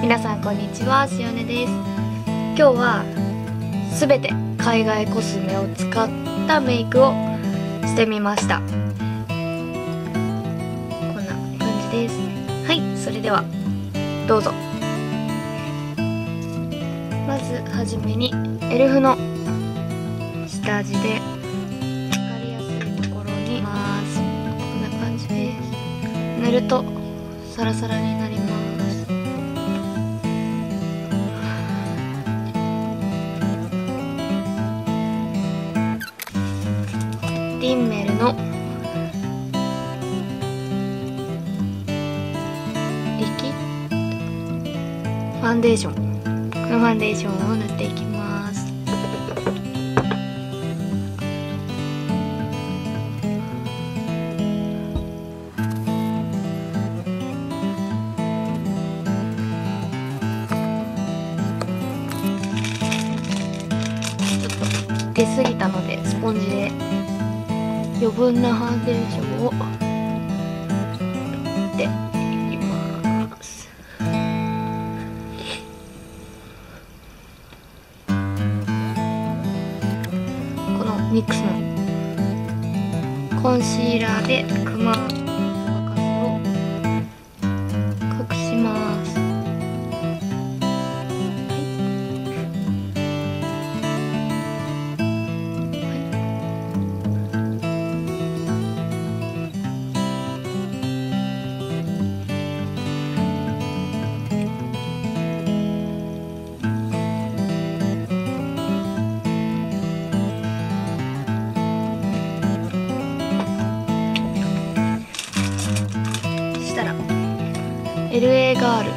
皆さんこんにちはしおねです。今日はすべて海外コスメを使ったメイクをしてみました。こんな感じです。はいそれではどうぞ。まずはじめにエルフの下地で分かりやすいところにます。こんな感じです。塗るとサラサラになります。リンメルの。リキ。ファンデーション。このファンデーションを塗っていきます。出過ぎたのでスポンジで。余分なファンデーションを塗っていきます。このミックスのコンシーラーでクマ LA ガール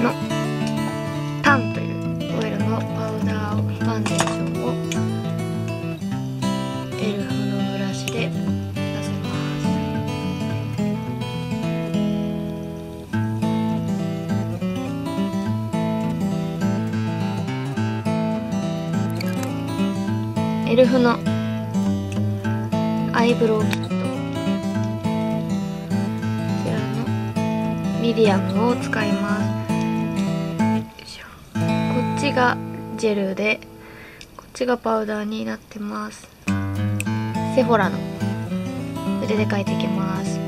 のタンというオイルのパウダーファンデーションをエルフのブラシで出せます。エルフのアイブロウキッミディアムを使います。いこっちがジェルでこっちがパウダーになってます。セフォラの。筆で描いていきます。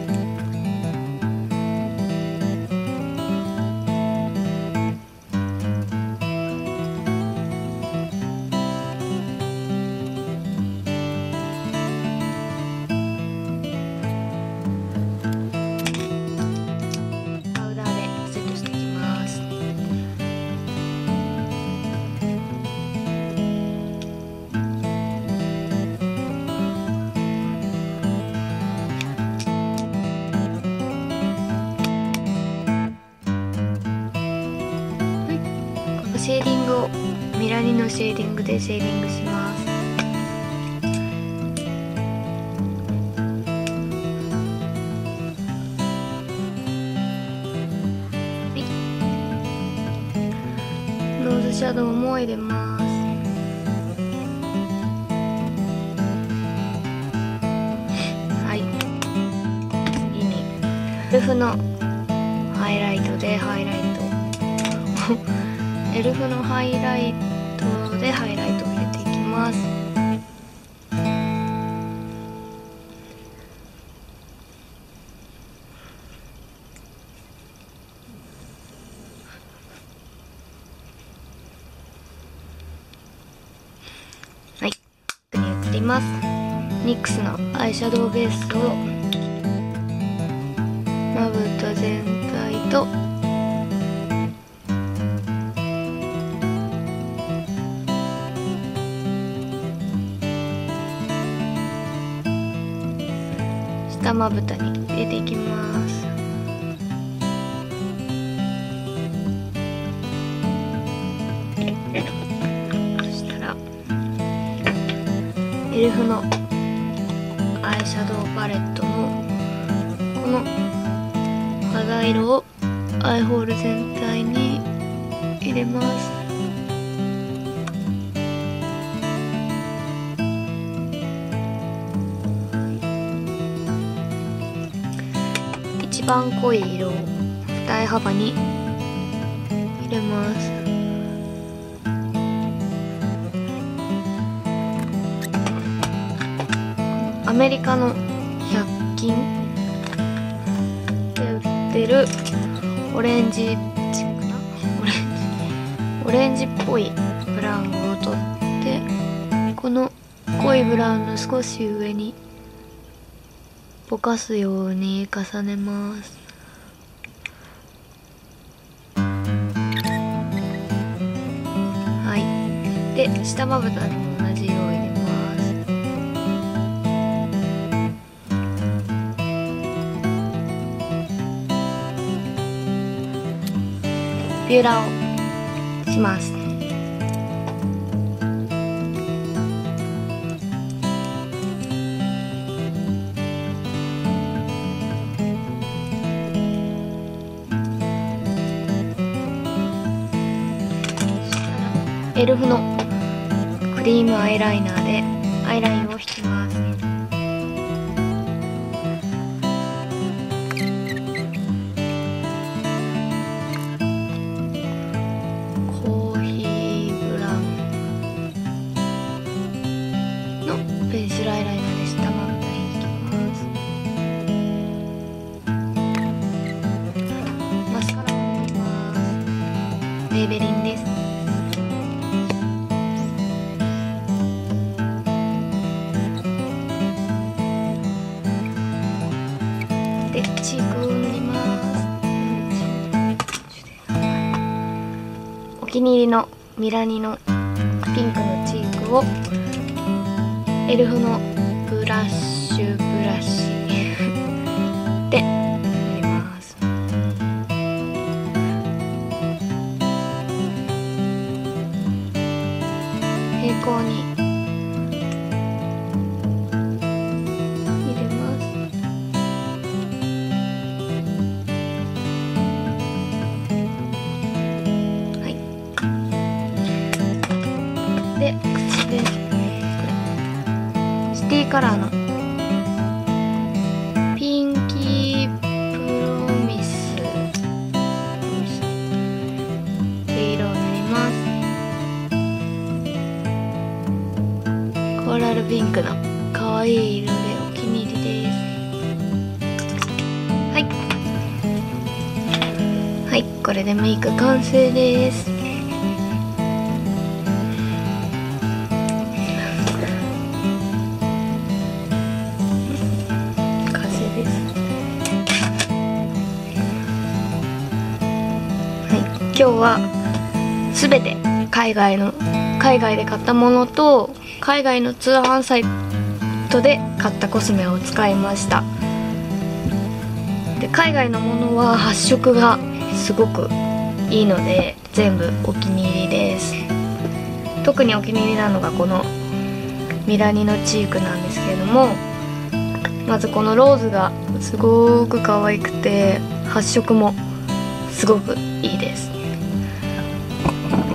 のシェーディングでシェーディングします。ローズシャドウも入れます。はい。次にエルフのハイライトでハイライト。エルフのハイライト。でハイライトを入れていきます。はい。奥に移ります。ニックスのアイシャドウベースをまぶた全体と下まぶたに入れていきます。そしたらエルフのアイシャドウパレットのこの肌色をアイホール全体に入れます。番濃い色を二重幅に入れます。アメリカの100均で売ってるオレンジチックなオレンジオレンジっぽいブラウンを取ってこの濃いブラウンの少し上にぼかすように重ねます。はい。で下まぶたにも同じ色を入れます。ビューラーをします。エルフのクリームアイライナーでアイラインを引きます。チークを塗りますお気に入りのミラニのピンクのチークをエルフのブラッシュブラシで塗ります平行にカラーのピンキープロミスで色を塗ります。コーラルピンクの可愛い色でお気に入りです。はい。はい、これでメイク完成です。今日はすべて海外の海外で買ったものと海外の通販サイトで買ったコスメを使いました。で海外のものは発色がすごくいいので全部お気に入りです特にお気に入りなのがこのミラニのチークなんですけれどもまずこのローズがすごく可愛くて発色もすごくいいです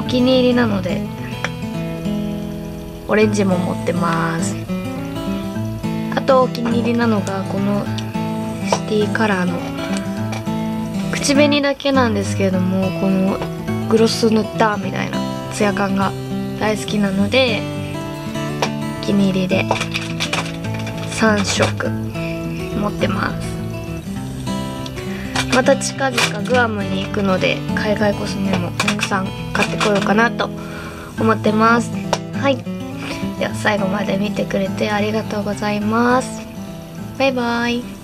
気に入りなのでオレンジも持ってます。あとお気に入りなのがこのシティカラーの口紅だけなんですけれどもこのグロス塗ったみたいなツヤ感が大好きなのでお気に入りで3色持ってます。また近々グアムに行くので海外コスメもたくさん買ってこようかなと思ってます。はい。では最後まで見てくれてありがとうございます。バイバイ。